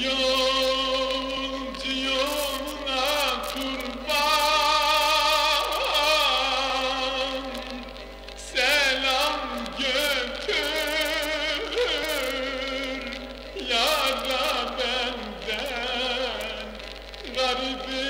Yo baby.